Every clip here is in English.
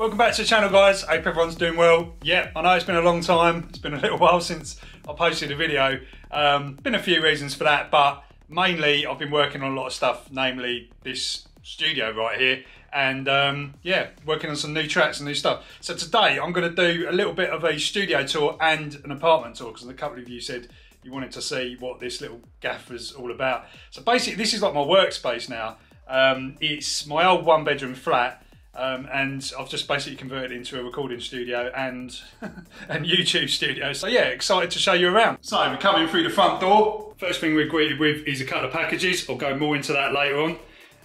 Welcome back to the channel guys, hope everyone's doing well. Yeah, I know it's been a long time, it's been a little while since I posted a video. Um, been a few reasons for that, but mainly I've been working on a lot of stuff, namely this studio right here. And um, yeah, working on some new tracks and new stuff. So today I'm gonna do a little bit of a studio tour and an apartment tour, because a couple of you said you wanted to see what this little gaff was all about. So basically this is like my workspace now. Um, it's my old one bedroom flat um, and I've just basically converted into a recording studio and and YouTube studio. So yeah, excited to show you around. So we're coming through the front door. First thing we're greeted with is a couple of packages. I'll go more into that later on.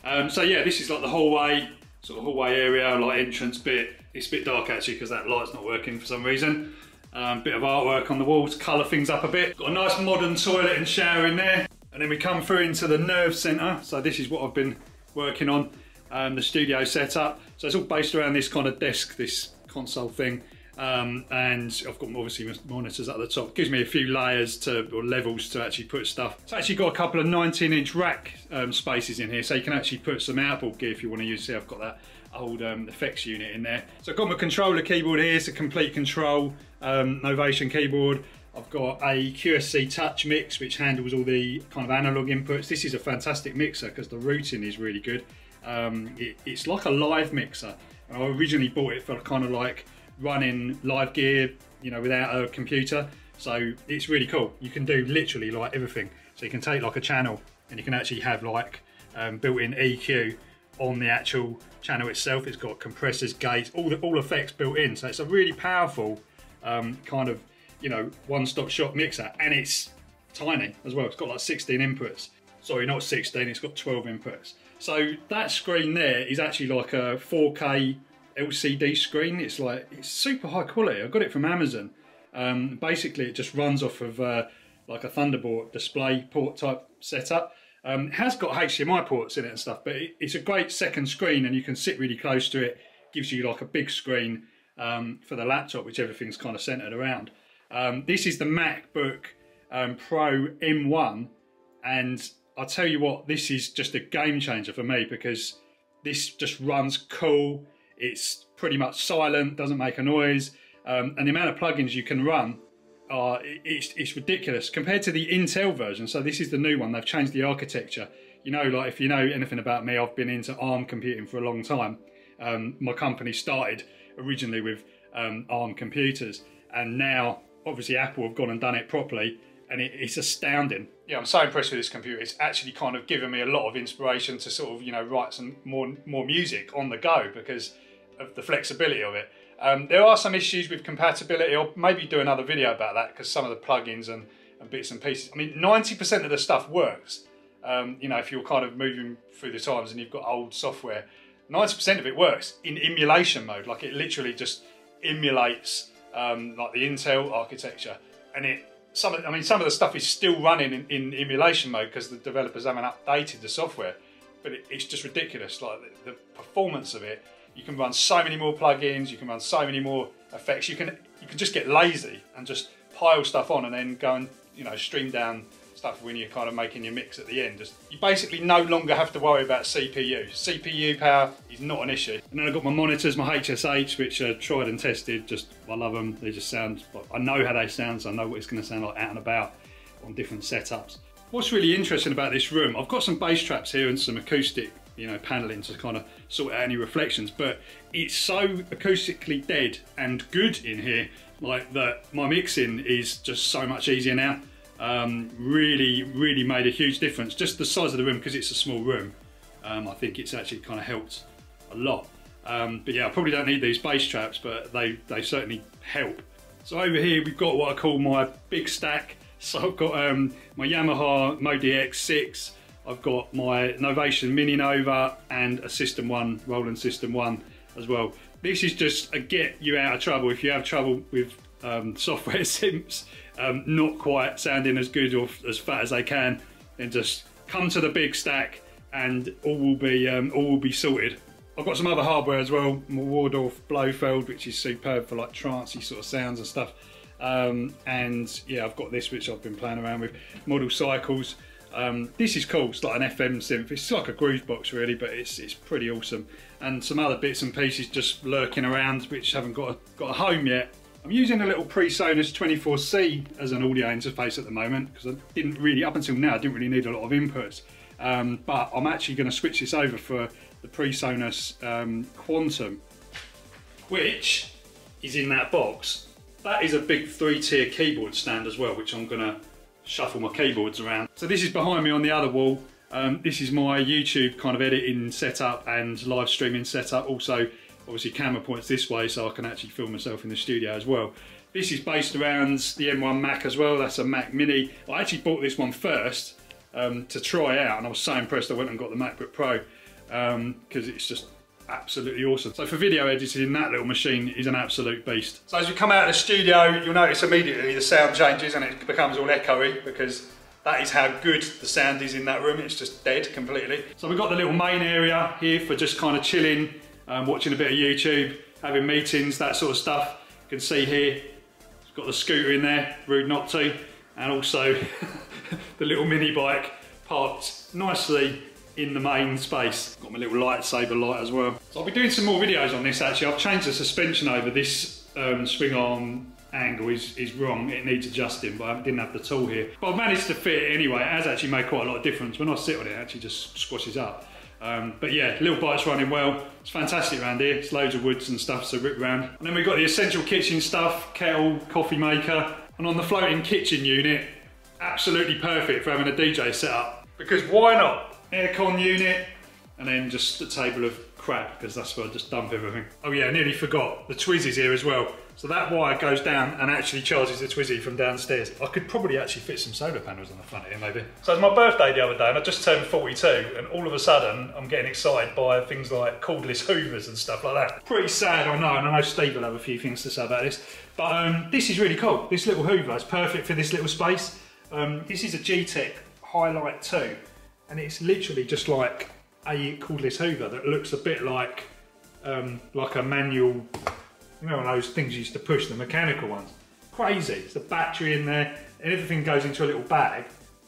Um, so yeah, this is like the hallway, sort of hallway area, like entrance bit. It's a bit dark actually because that light's not working for some reason. Um, bit of artwork on the walls, colour things up a bit. Got a nice modern toilet and shower in there. And then we come through into the nerve centre. So this is what I've been working on um, the studio setup. So it's all based around this kind of desk, this console thing. Um, and I've got obviously monitors at the top. Gives me a few layers to or levels to actually put stuff. It's actually got a couple of 19 inch rack um, spaces in here, so you can actually put some outboard gear if you want to use. See, I've got that old um, effects unit in there. So I've got my controller keyboard here. It's a complete control um, Novation keyboard. I've got a QSC Touch mix which handles all the kind of analog inputs. This is a fantastic mixer because the routing is really good. Um, it, it's like a live mixer. I originally bought it for kind of like running live gear, you know, without a computer. So it's really cool. You can do literally like everything. So you can take like a channel and you can actually have like um, built-in EQ on the actual channel itself. It's got compressors, gates, all the all effects built in. So it's a really powerful um, kind of you know one-stop shop mixer, and it's tiny as well. It's got like 16 inputs. Sorry, not 16. It's got 12 inputs. So that screen there is actually like a 4K LCD screen. It's like, it's super high quality. I got it from Amazon. Um, basically, it just runs off of uh, like a Thunderbolt display port type setup. Um, has got HDMI ports in it and stuff, but it, it's a great second screen and you can sit really close to it. Gives you like a big screen um, for the laptop, which everything's kind of centered around. Um, this is the MacBook um, Pro M1 and I'll tell you what, this is just a game changer for me because this just runs cool. It's pretty much silent, doesn't make a noise, um, and the amount of plugins you can run are it's, it's ridiculous compared to the Intel version. So this is the new one. They've changed the architecture. You know, like if you know anything about me, I've been into ARM computing for a long time. Um, my company started originally with um, ARM computers, and now obviously Apple have gone and done it properly and it, it's astounding. Yeah, I'm so impressed with this computer. It's actually kind of given me a lot of inspiration to sort of you know write some more more music on the go because of the flexibility of it. Um, there are some issues with compatibility. I'll maybe do another video about that because some of the plugins and, and bits and pieces. I mean, 90% of the stuff works. Um, you know, if you're kind of moving through the times and you've got old software, 90% of it works in emulation mode. Like it literally just emulates um, like the Intel architecture and it some of, I mean, some of the stuff is still running in, in emulation mode because the developers haven't updated the software. But it, it's just ridiculous. Like the, the, performance of it, you can run so many more plugins, you can run so many more effects. You can you can just get lazy and just pile stuff on and then go and you know stream down stuff when you're kind of making your mix at the end. Just, you basically no longer have to worry about CPU. CPU power is not an issue. And then I've got my monitors, my HS8, which are tried and tested. Just, I love them. They just sound, I know how they sound, so I know what it's going to sound like out and about on different setups. What's really interesting about this room, I've got some bass traps here and some acoustic you know, paneling to kind of sort out any reflections, but it's so acoustically dead and good in here, like that my mixing is just so much easier now um, really, really made a huge difference. Just the size of the room, because it's a small room, um, I think it's actually kind of helped a lot. Um, but yeah, I probably don't need these bass traps, but they, they certainly help. So over here, we've got what I call my big stack. So I've got um, my Yamaha MODX6, I've got my Novation MiniNova and a System 1, Roland System 1 as well. This is just a get you out of trouble if you have trouble with um, software synths um, not quite sounding as good or as fat as they can, then just come to the big stack and all will be um, all will be sorted. I've got some other hardware as well, my Waldorf Blofeld, which is superb for like trancey sort of sounds and stuff. Um, and yeah, I've got this which I've been playing around with, Model Cycles. Um, this is cool. It's like an FM synth. It's like a groove box really, but it's it's pretty awesome. And some other bits and pieces just lurking around, which haven't got a, got a home yet. I'm using a little PreSonus 24C as an audio interface at the moment because I didn't really, up until now, I didn't really need a lot of inputs. Um, but I'm actually going to switch this over for the PreSonus um, Quantum, which is in that box. That is a big three-tier keyboard stand as well, which I'm going to shuffle my keyboards around. So this is behind me on the other wall. Um, this is my YouTube kind of editing setup and live streaming setup. Also, obviously camera points this way so I can actually film myself in the studio as well. This is based around the M1 Mac as well. That's a Mac Mini. I actually bought this one first um, to try out and I was so impressed I went and got the MacBook Pro because um, it's just absolutely awesome. So for video editing, that little machine is an absolute beast. So as you come out of the studio, you'll notice immediately the sound changes and it becomes all echoey because that is how good the sound is in that room. It's just dead completely. So we've got the little main area here for just kind of chilling, um, watching a bit of YouTube, having meetings, that sort of stuff. You can see here, it's got the scooter in there, rude not to, and also the little mini bike parked nicely in the main space. Got my little lightsaber light as well. So I'll be doing some more videos on this actually. I've changed the suspension over this um, swing arm angle is, is wrong. It needs adjusting, but I didn't have the tool here. But I've managed to fit it anyway. It has actually made quite a lot of difference. When I sit on it, it actually just squashes up. Um, but yeah, little bike's running well. It's fantastic around here. It's loads of woods and stuff to rip around. And then we've got the essential kitchen stuff, kettle, coffee maker. And on the floating kitchen unit, absolutely perfect for having a DJ set up. Because why not? aircon unit, and then just a table of crap because that's where I just dump everything. Oh yeah, I nearly forgot. The Twizy's here as well. So that wire goes down and actually charges the Twizy from downstairs. I could probably actually fit some solar panels on the front here maybe. So it's my birthday the other day and I just turned 42 and all of a sudden I'm getting excited by things like cordless hoovers and stuff like that. Pretty sad I know and I know Steve will have a few things to say about this. But um, this is really cool. This little hoover is perfect for this little space. Um, this is a Gtech HyLite 2 and it's literally just like a cordless hoover that looks a bit like um, like a manual, you know, one of those things you used to push, the mechanical ones. Crazy, it's a battery in there, and everything goes into a little bag,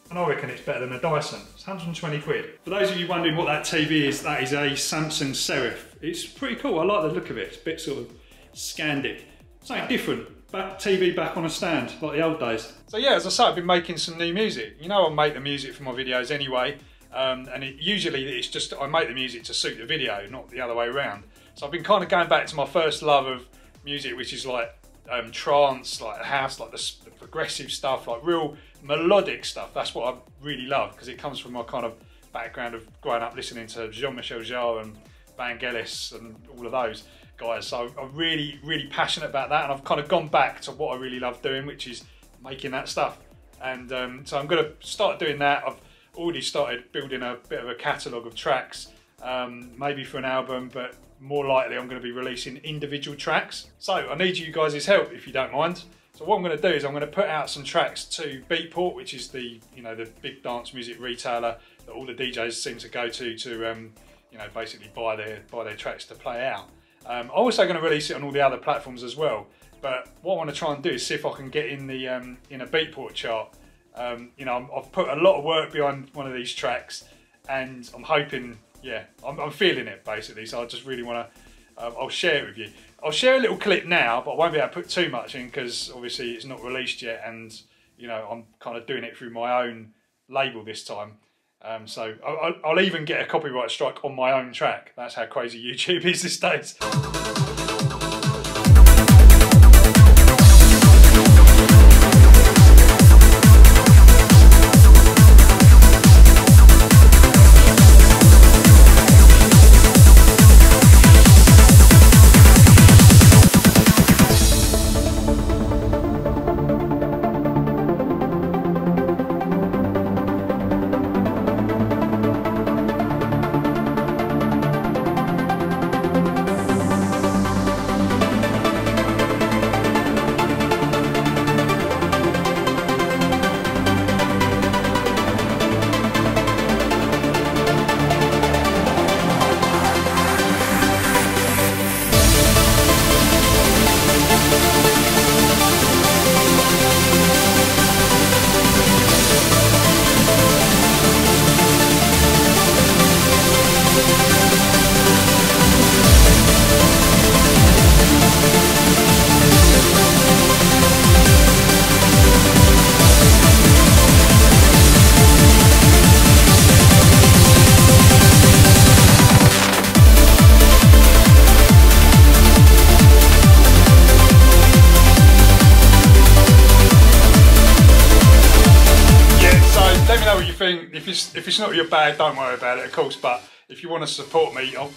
and I reckon it's better than a Dyson. It's 120 quid. For those of you wondering what that TV is, that is a Samsung Serif. It's pretty cool, I like the look of it. It's a bit sort of Scandic. Something different, back TV back on a stand, like the old days. So yeah, as I say, I've been making some new music. You know I make the music for my videos anyway, um, and it, usually it's just, I make the music to suit the video, not the other way around. So I've been kind of going back to my first love of music, which is like um, trance, like house, like the, the, progressive stuff, like real melodic stuff. That's what I really love because it comes from my kind of background of growing up listening to Jean-Michel Jarre and Vangelis and all of those guys. So I'm really, really passionate about that, and I've kind of gone back to what I really love doing, which is making that stuff. And um, so I'm going to start doing that. I've already started building a bit of a catalogue of tracks, um, maybe for an album, but more likely I'm going to be releasing individual tracks. So I need you guys' help if you don't mind. So what I'm going to do is I'm going to put out some tracks to Beatport, which is the you know the big dance music retailer that all the DJs seem to go to to um, you know basically buy their buy their tracks to play out. Um, I'm also going to release it on all the other platforms as well. But what I want to try and do is see if I can get in the um, in a Beatport chart. Um, you know, i have put a lot of work behind one of these tracks, and I'm hoping, yeah, I'm, I'm feeling it basically. So I just really want to, uh, I'll share it with you. I'll share a little clip now, but I won't be able to put too much in because obviously it's not released yet, and you know, I'm kind of doing it through my own label this time. Um, so I'll, I'll even get a copyright strike on my own track. That's how crazy YouTube is these days. If it's if it's not your bag, don't worry about it, of course. But if you want to support me, I'll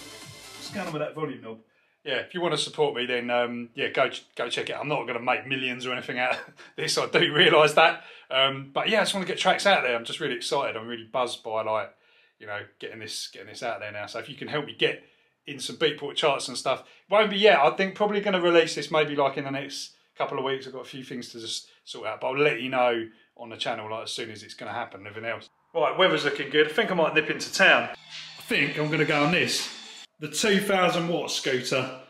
going with that volume knob? Yeah, if you want to support me, then um, yeah, go go check it. I'm not going to make millions or anything out of this. I do realise that, um, but yeah, I just want to get tracks out there. I'm just really excited. I'm really buzzed by like you know getting this getting this out there now. So if you can help me get in some Beatport charts and stuff, won't be yet. I think probably going to release this maybe like in the next couple of weeks. I've got a few things to just sort out, but I'll let you know on the channel like as soon as it's going to happen. Everything else. Right, weather's looking good. I think I might nip into town. I think I'm going to go on this the 2000 watt scooter,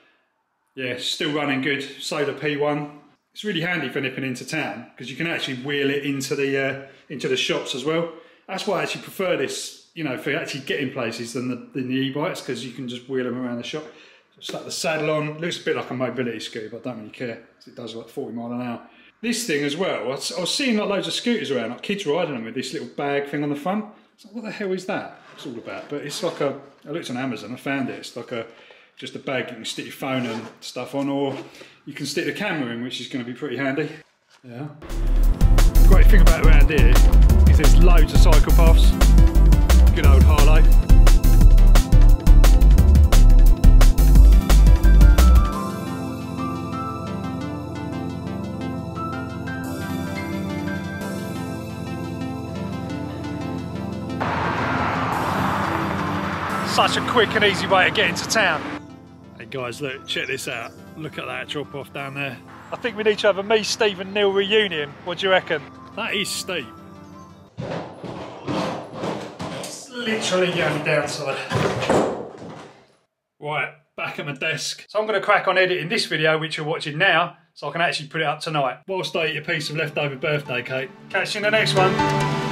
yeah, still running good. Solar P1. It's really handy for nipping into town because you can actually wheel it into the uh, into the shops as well. That's why I actually prefer this, you know, for actually getting places than the, than the e-bikes because you can just wheel them around the shop. Slap the saddle on. Looks a bit like a mobility scooter, but I don't really care it does like 40 mile an hour. This thing as well, I was, seeing like loads of scooters around, like kids riding them with this little bag thing on the front. Like, what the hell is that? It's all about. But it's like a. I looked on Amazon. I found it. It's like a just a bag you can stick your phone and stuff on, or you can stick the camera in, which is going to be pretty handy. Yeah. The great thing about around here is there's loads of cycle paths. Good old Harlow. Such a quick and easy way to get into town. Hey guys, look, check this out. Look at that drop off down there. I think we need to have a me, Steve and Neil reunion. What do you reckon? That is steep. It's literally going down to the... Right, back at my desk. So I'm going to crack on editing this video, which you're watching now, so I can actually put it up tonight. Whilst I eat a piece of leftover birthday cake. Catch you in the next one.